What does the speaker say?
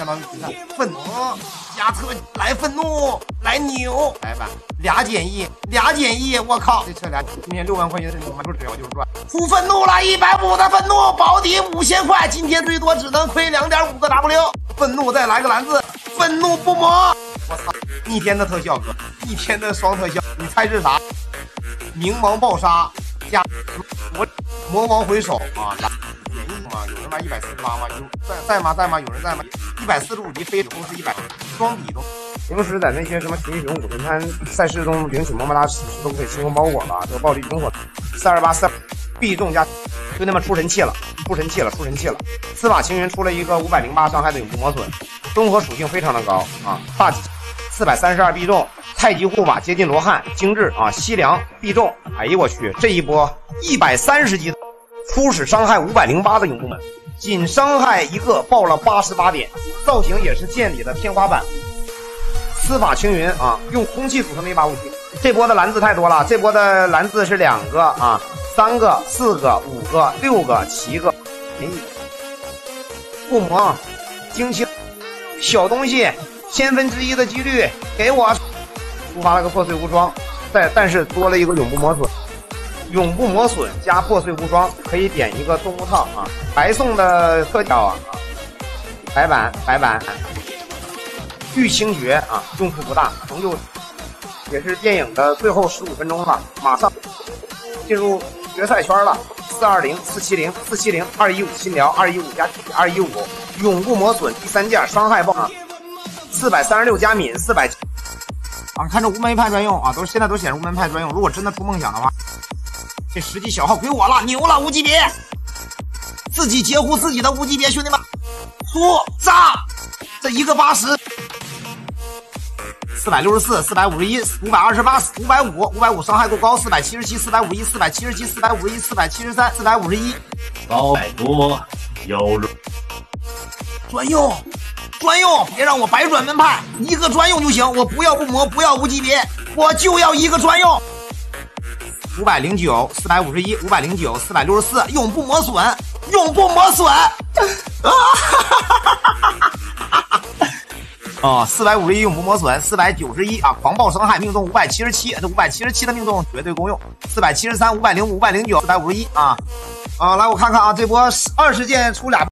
相当于你看愤怒加特来愤怒来扭来吧，俩减一俩减一，我靠，这车俩今天六万块钱的我就只要就是赚。出愤怒了，一百五的愤怒保底五千块，今天最多只能亏两点五个 W。愤怒再来个蓝字，愤怒不磨，我操，逆天的特效哥，逆天的双特效，你猜是啥？冥王暴杀加魔魔王回首啊！免疫吗？有人玩一百四十八吗？有在在吗？在吗？有人在吗？一百四十五级飞后是一百双底都。平时在那些什么群雄五轮摊赛事中领取么么哒都可以轻松包裹了，这个暴力中火三二八四必中加，兄弟们出神器了，出神器了，出神器了！司法青云出了一个五百零八伤害的永不磨损，综合属性非常的高啊，大四百三十二必中。太极护法接近罗汉，精致啊！西凉必中，哎呦我去！这一波一百三十级，初始伤害五百零八的永不们，仅伤害一个爆了八十八点，造型也是剑里的天花板。司法青云啊，用空气组成的一把武器。这波的蓝字太多了，这波的蓝字是两个啊，三个、四个、五个、六个、七个，便宜。不磨，精气，小东西，千分之一的几率给我。触发了个破碎无双，但但是多了一个永不磨损，永不磨损加破碎无双可以点一个动物套啊，白送的特效啊，白板白板，玉清诀啊，用处不大，成就也是电影的最后十五分钟了，马上进入决赛圈了，四二零四七零四七零二一五新聊二一五加二一五永不磨损第三件伤害爆啊，四百三十六加敏四百。啊，看这无门派专用啊，都现在都显示无门派专用。如果真的出梦想的话，这实际小号归我了，牛了无级别，自己截胡自己的无级别，兄弟们，出炸，这一个八十，四百六十四，四百五十一，五百二十八，五百五，五百五伤害够高，四百七十七，四百五一，四百七十七，四百五十一，四百七十三，四百五十一，高百多，妖弱，专用。专用，别让我白转门派，一个专用就行。我不要不磨，不要无级别，我就要一个专用。五百零九，四百五十一，五百零九，四百六十四，永不磨损，永不磨损。啊哈哈哈哈哈！啊，四百五十一永不磨损，四百九十一啊，狂暴伤害，命中五百七十七，这五百七十七的命中绝对够用。四百七十三，五百零五，五百零九，四百五十一啊啊！来，我看看啊，这波二十件出俩。